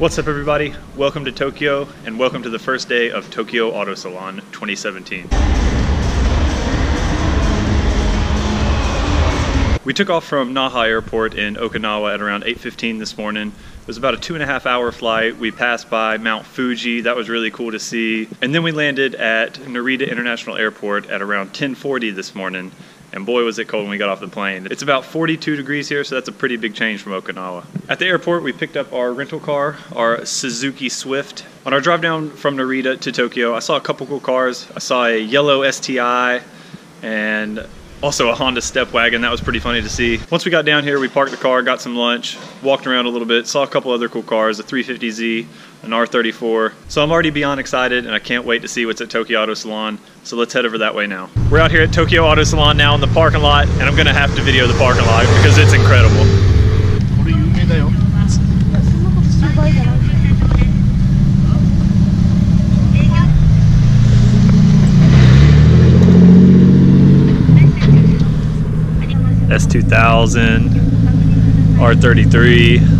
What's up, everybody? Welcome to Tokyo, and welcome to the first day of Tokyo Auto Salon 2017. We took off from Naha Airport in Okinawa at around 8.15 this morning. It was about a two and a half hour flight. We passed by Mount Fuji. That was really cool to see. And then we landed at Narita International Airport at around 10.40 this morning and boy was it cold when we got off the plane. It's about 42 degrees here, so that's a pretty big change from Okinawa. At the airport, we picked up our rental car, our Suzuki Swift. On our drive down from Narita to Tokyo, I saw a couple cool cars. I saw a yellow STI and also a Honda Step Wagon. That was pretty funny to see. Once we got down here, we parked the car, got some lunch, walked around a little bit, saw a couple other cool cars, a 350Z, an R34. So I'm already beyond excited and I can't wait to see what's at Tokyo Auto Salon. So let's head over that way now. We're out here at Tokyo Auto Salon now in the parking lot and I'm gonna have to video the parking lot because it's incredible. S2000, R33,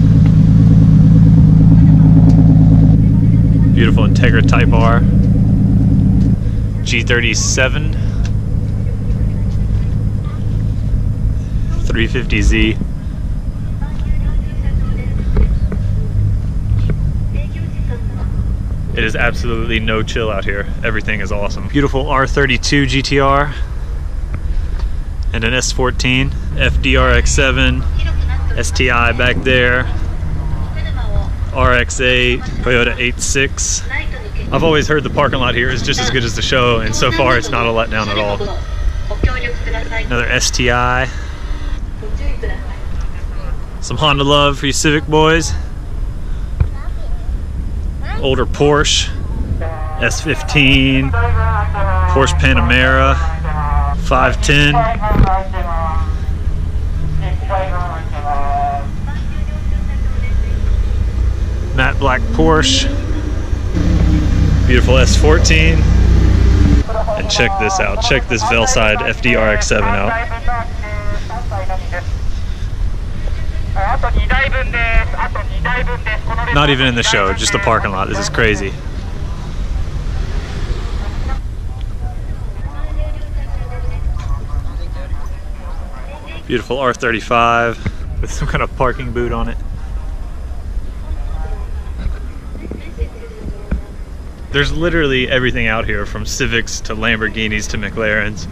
beautiful Integra Type R, G37, 350Z. It is absolutely no chill out here. Everything is awesome. Beautiful R32 GTR and an S14, FDRX7, STI back there, RX8, Toyota 86. I've always heard the parking lot here is just as good as the show, and so far it's not a letdown at all. Another STI. Some Honda love for you Civic boys. Older Porsche, S15, Porsche Panamera, 510. matte black Porsche, beautiful S14. And check this out, check this VeilSide FDRX7 out. Not even in the show, just the parking lot, this is crazy. Beautiful R35 with some kind of parking boot on it. There's literally everything out here from Civics to Lamborghinis to McLarens.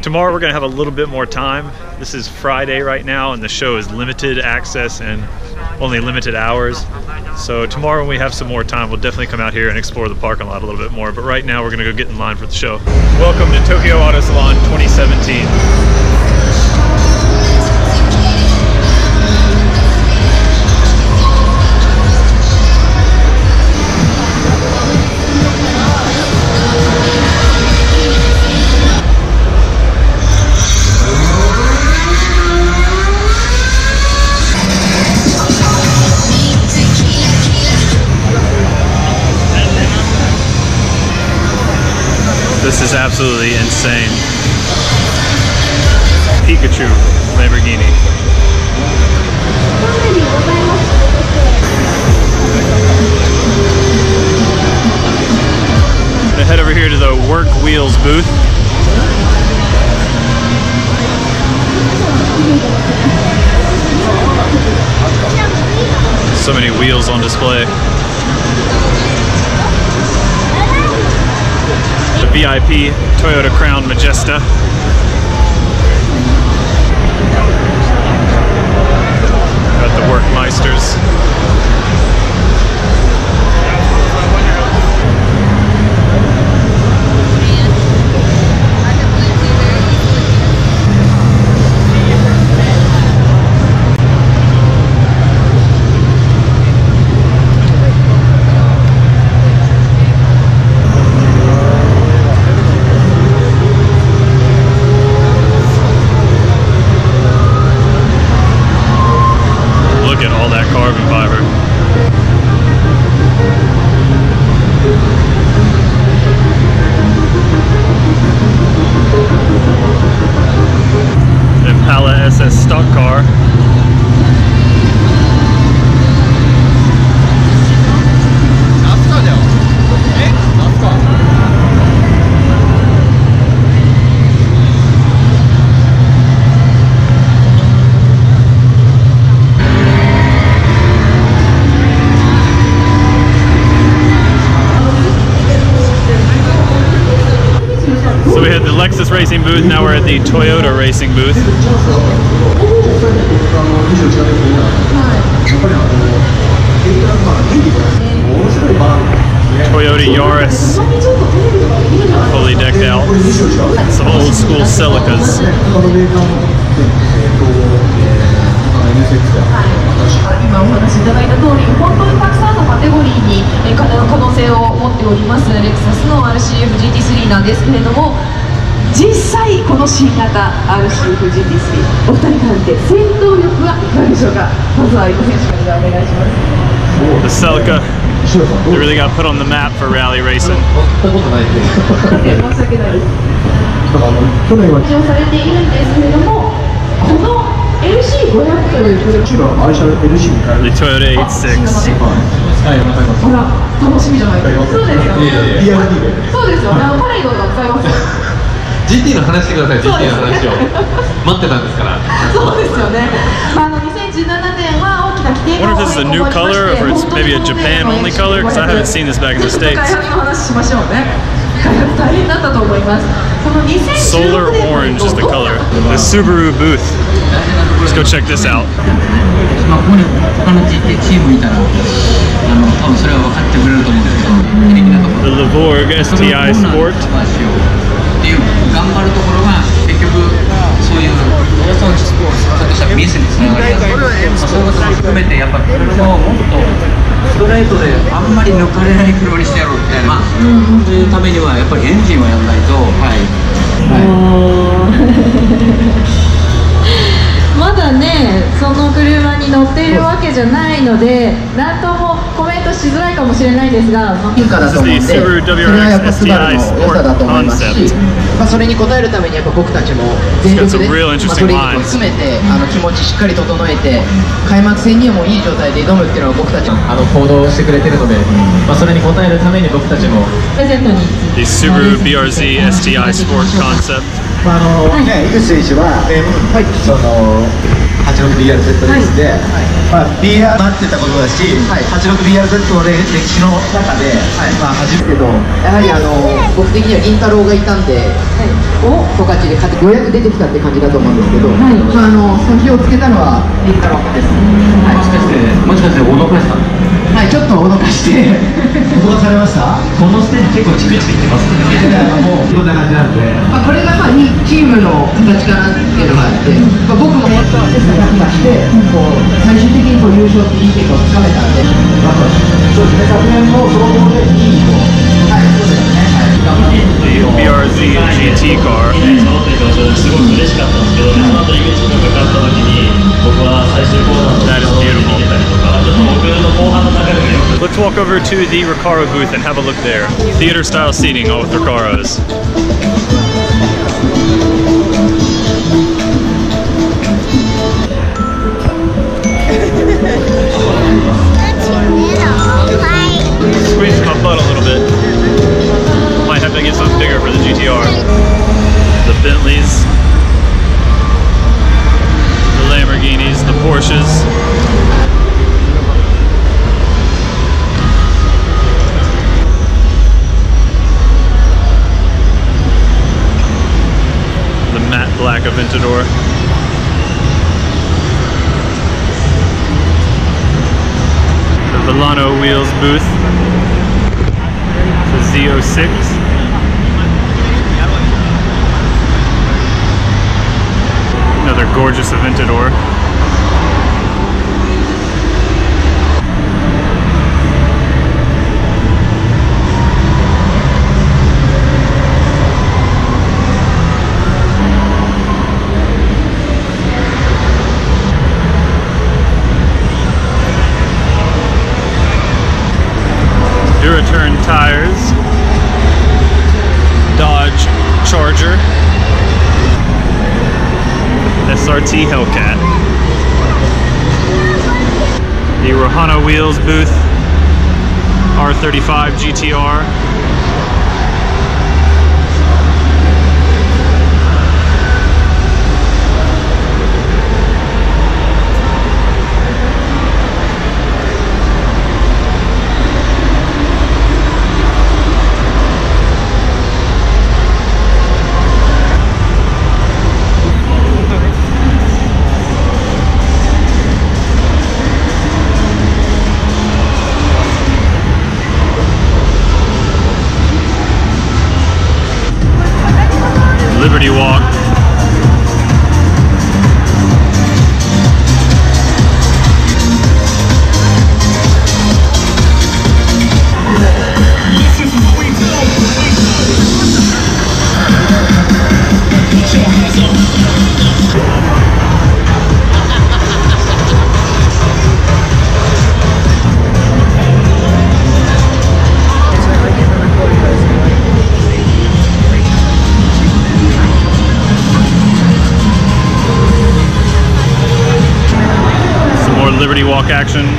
Tomorrow we're going to have a little bit more time. This is Friday right now and the show is limited access and only limited hours. So tomorrow when we have some more time, we'll definitely come out here and explore the parking lot a little bit more. But right now we're gonna go get in line for the show. Welcome to Tokyo Auto Salon 2017. Absolutely insane. Pikachu Lamborghini. Gonna head over here to the Work Wheels booth. So many wheels on display. VIP Toyota Crown Majesta. booth. Now we're at the Toyota racing booth. Toyota Yaris, fully decked out. Some old school Celicas. 今お話しいただいた通り本当にたくさんのカテゴリーにえー可能可能性を持っておりますレクサスの RCF-GT3 なんですけれども 実際この新型 RCF-GT3 お二人から見て戦闘力はいかがでしょうか？まずは伊藤選手からお願いします。The Celica, they really got put on the map for rally racing. 申し訳ないです。去年は使用されているんですけれどもこの LC500 という車愛車 LC に変え The る Toyota 86. ほら楽しみじゃないですかそうですよねそうですよね。あのパレードとか使いますよ GT の話してください GT の話を待ってたんですからそうですよね。まああの2017年は大きな規定 I wonder if this is a new color or if it's maybe a Japan only color because I haven't seen this back in the ちょっと States. 開発の話しましょうね。開発大変だったと思います。その Solar 2016年 orange is the color. な The Subaru booth. Let's go check this out. まあ、ここに他の GT チームいたら、あの多分それは分かってくれると思うんですけど、テレビだと The Lavorg それを STI Sport. るところが結局そういうちょっとしたミスにつながりやす。い、まあ、そういうことも含めてやっぱ車をもっとストレートであんまり抜かれない車にしてやろうみたいな、まあ、そういうためにはやっぱりエンジンをやらないとはい。まだね、その車に乗っているわけじゃないので、なんともコメントしづらいかもしれないですが、まあ進化だと思うんで、それはやっぱスバルの良さだと思いますしまあ、それに応えるためにやっぱ僕たちも全力で、まあ、トレーニングを含めてあの気持ちしっかり整えて開幕戦にはもういい状態で挑むっていうのは僕たちのあの行動してくれてるので、まあ、それに応えるために僕たちもプレゼントに The Subaru BRZ STI Sport concept. まああのね井口選手は、えーその 86BRZ レースで、まあ、BR 待ってたことだし、86BRZ の歴史の中で、まあ初めての。やはりあの僕的には凛太郎がいたんで、お十勝で勝ってようやく出てきたって感じだと思うんですけど、まあ、あのその火をつけたのは凛太郎です。もしかして、もしかして脅かしたはい、ちょっと脅かして、脅かされました？このステージ結構チクチクいってますいやもうこんな感じなんでまあ、これがまあにチームの形かなっていうのがあって、まあ、僕もやっぱ手探りがして、こう最終的にこう優勝っていい結果をつかめたんで、まあ、そうですね。昨年も総合で2位とはい、そうですね。はい頑張って BRZ GT car. すごく嬉しかったんですけど、その後井口君が walk over to the Recaro booth and have a look there. Theater style seating, all with Recaros. Squeeze my butt a little bit. Might have to get something bigger for the GTR. The Bentleys, the Lamborghinis, the Porsches. Matte black Aventador. The Villano Wheels booth. The Z06. Another gorgeous Aventador. SRT Hellcat, the Rohana Wheels booth, R35 GTR, action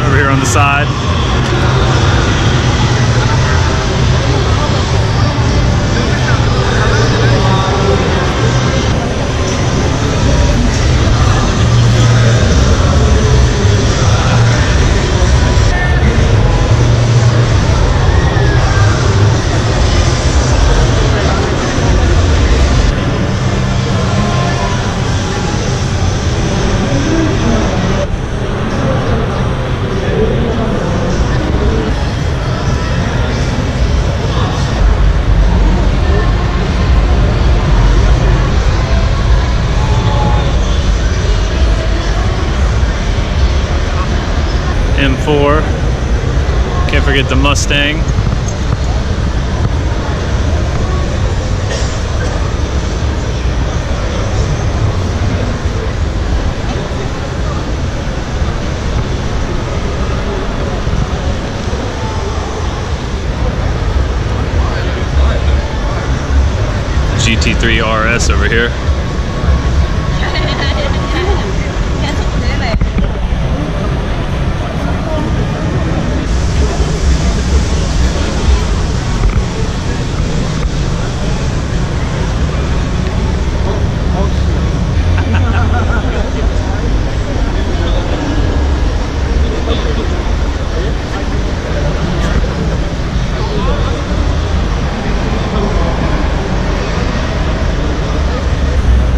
forget the Mustang. GT3 RS over here.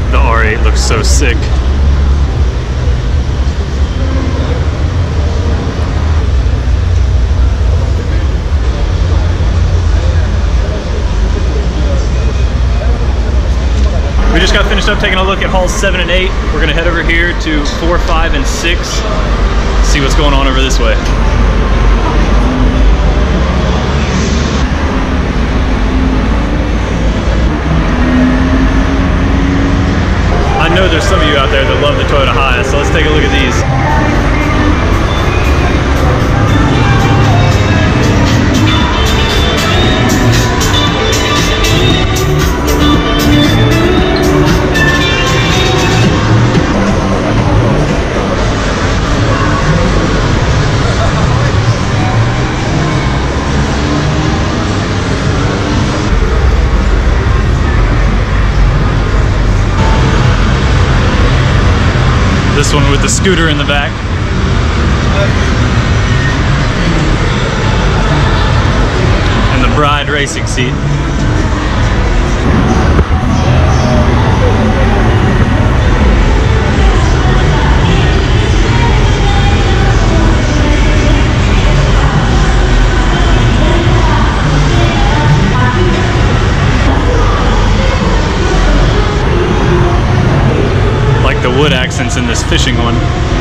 The R8 looks so sick. We just got finished up taking a look at halls seven and eight. We're gonna head over here to four, five, and six. See what's going on over this way. Know there's some of you out there that love the Toyota Hiace, so let's take a look at these. This one with the scooter in the back. And the bride racing seat. Fishing one.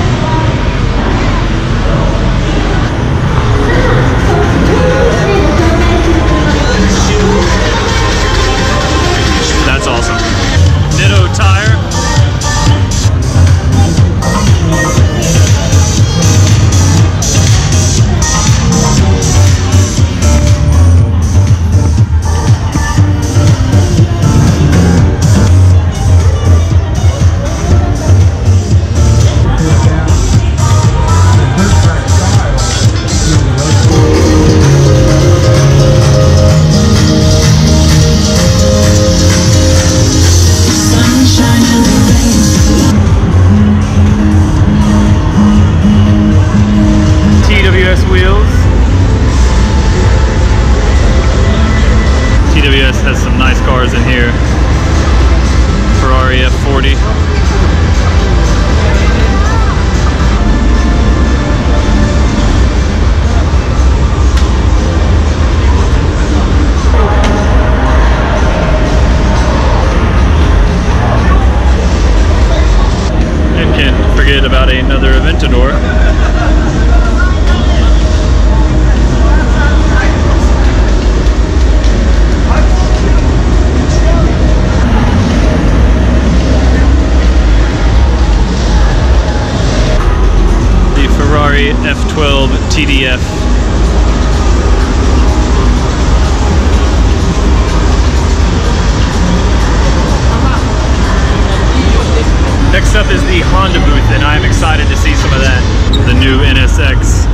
Next up is the Honda booth, and I am excited to see some of that. the new NSX.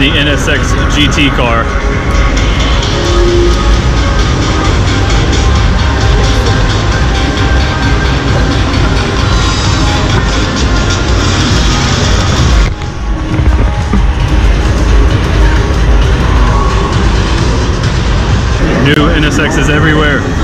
And the NSX GT car. New NSXs everywhere.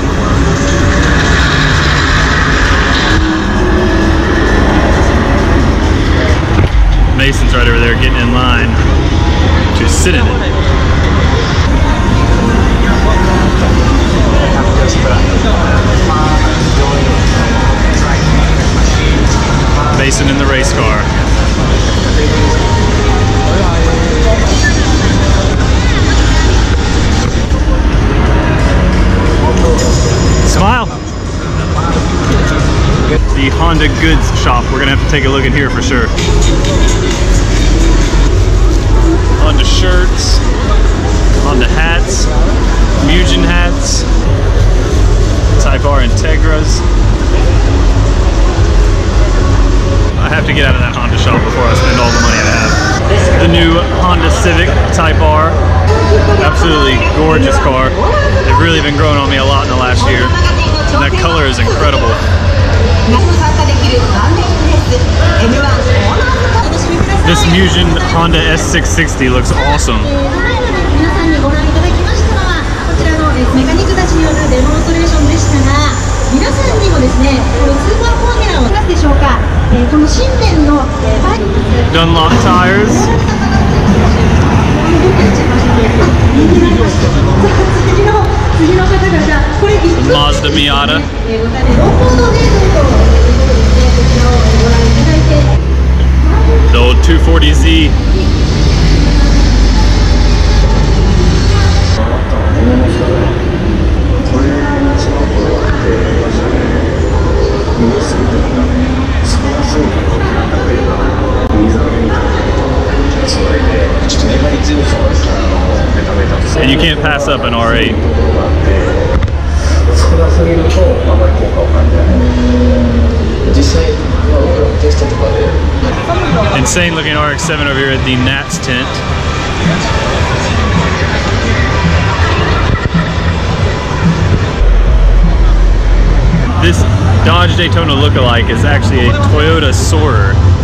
The Goods shop. We're gonna have to take a look in here for sure. Honda shirts, Honda hats, Mugen hats, Type R Integras. I have to get out of that Honda shop before I spend all the money I have. The new Honda Civic Type R. Absolutely gorgeous car. They've really been growing on me a lot in the last year. And that color is incredible. This Mugen Honda S660 looks awesome. 皆さんにご覧いただきましたのはこちらのえーメカニックたちによるデモンストレーションでしたが皆さんにもですねこのスーパーフォーミュラを出すでしょうか、えーこの新年の、えーバイク Dunlop tires. Mazda Miata. The old 240Z up an R8. Insane looking RX-7 over here at the Nats tent. This Dodge Daytona lookalike is actually a Toyota Soarer.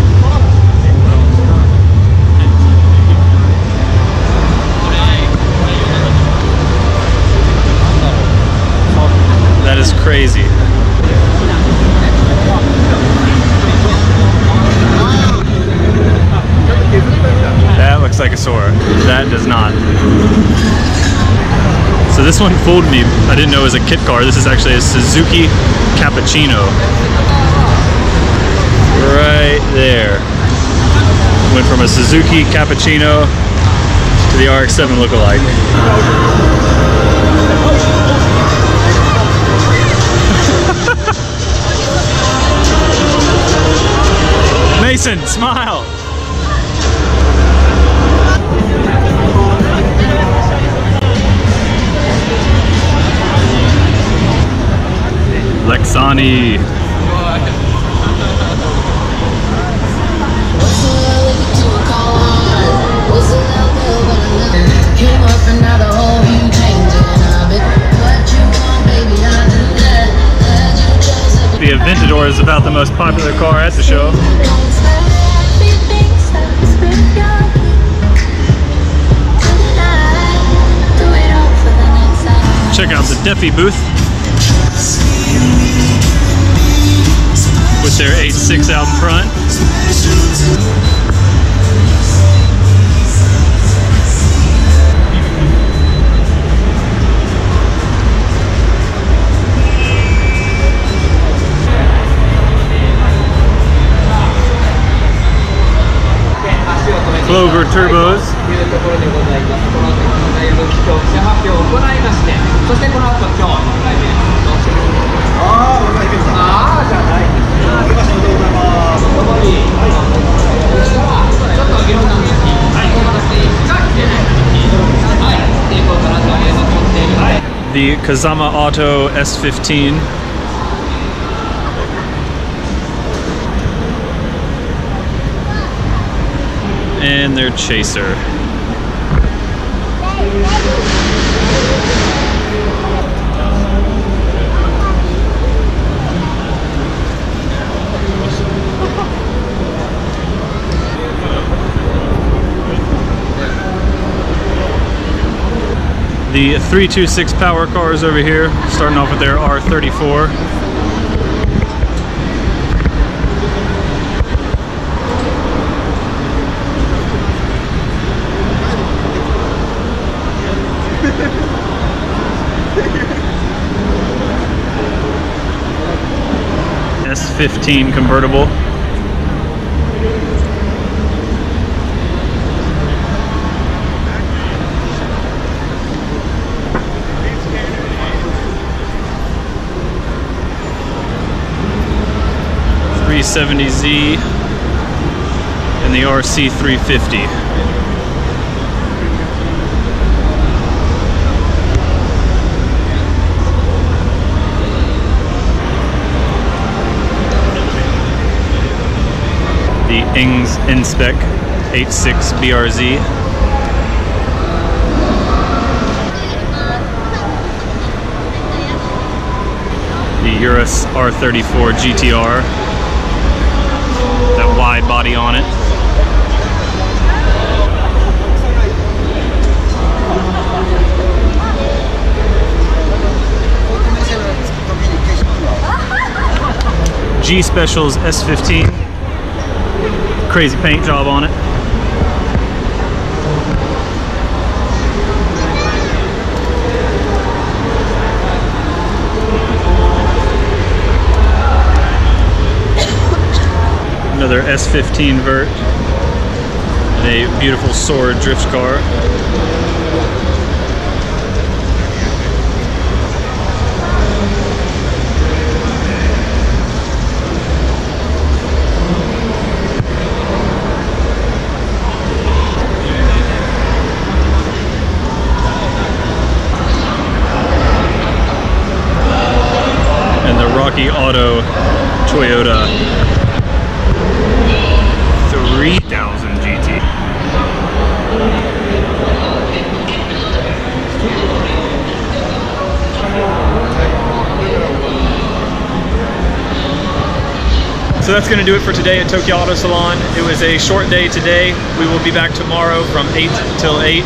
Crazy. That looks like a Soarer. That does not. So this one fooled me. I didn't know it was a kit car. This is actually a Suzuki Cappuccino. Right there. Went from a Suzuki Cappuccino to the RX-7 lookalike. Mason, smile! Lexani. The Aventador is about the most popular car at the show. Check out the Defi booth with their 8.6 out in front. Clover turbos. 表を行いましてそしてこの後今日のライベントああライベントああじゃないありがとうございますともに、はい、こちらはちょっといろんな話、はい、私が来てない話はいっていこうかなと思っているので、はい、The Kazama Auto S15 and their chaser. The 326 power cars over here, starting off with their R34. S15 convertible. Three seventy Z and the RC three fifty. the Ings Inspec 86 BRZ. The Uras R34 GTR. Body on it. G Specials S15 crazy paint job on it. Another S15 vert and a beautiful sword drift car. So that's going to do it for today at Tokyo Auto Salon. It was a short day today. We will be back tomorrow from 8 till 8.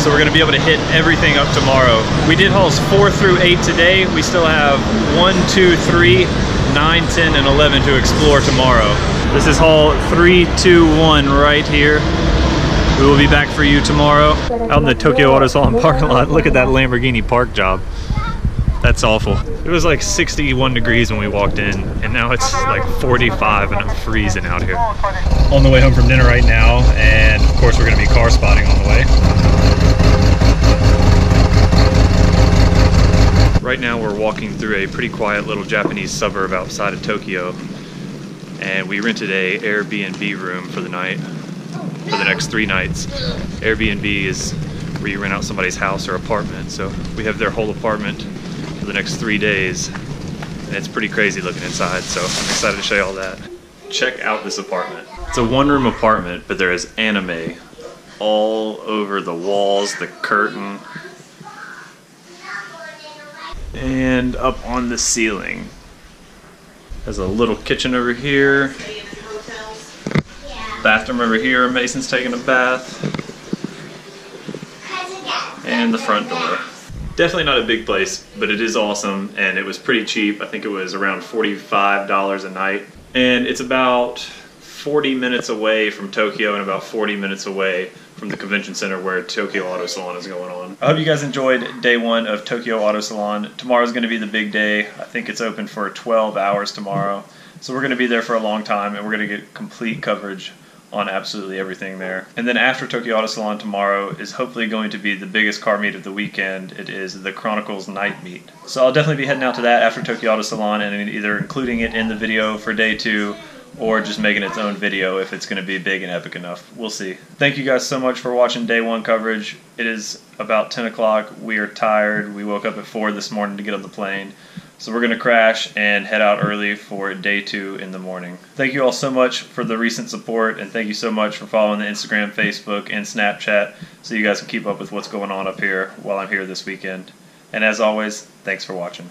So we're going to be able to hit everything up tomorrow. We did halls 4 through 8 today. We still have 1, 2, 3, 9, 10, and 11 to explore tomorrow. This is hall 3, 2, 1 right here. We will be back for you tomorrow out in the Tokyo Auto Salon parking lot. Look at that Lamborghini park job. That's awful. It was like 61 degrees when we walked in, and now it's like 45 and I'm freezing out here. On the way home from dinner right now, and of course we're gonna be car spotting on the way. Right now we're walking through a pretty quiet little Japanese suburb outside of Tokyo, and we rented a Airbnb room for the night, for the next three nights. Airbnb is where you rent out somebody's house or apartment, so we have their whole apartment for the next three days. And it's pretty crazy looking inside, so I'm excited to show you all that. Check out this apartment. It's a one room apartment, but there is anime all over the walls, the curtain, and up on the ceiling. There's a little kitchen over here. Bathroom over here, Mason's taking a bath. And the front door. Definitely not a big place, but it is awesome and it was pretty cheap. I think it was around $45 a night. And it's about 40 minutes away from Tokyo and about 40 minutes away from the convention center where Tokyo Auto Salon is going on. I hope you guys enjoyed day one of Tokyo Auto Salon. Tomorrow's going to be the big day. I think it's open for 12 hours tomorrow. So we're going to be there for a long time and we're going to get complete coverage on absolutely everything there. And then after Tokyo Auto Salon tomorrow is hopefully going to be the biggest car meet of the weekend. It is the Chronicles Night Meet. So I'll definitely be heading out to that after Tokyo Auto Salon and either including it in the video for day two or just making its own video if it's going to be big and epic enough. We'll see. Thank you guys so much for watching day one coverage. It is about 10 o'clock. We are tired. We woke up at 4 this morning to get on the plane. So we're going to crash and head out early for day two in the morning. Thank you all so much for the recent support, and thank you so much for following the Instagram, Facebook, and Snapchat so you guys can keep up with what's going on up here while I'm here this weekend. And as always, thanks for watching.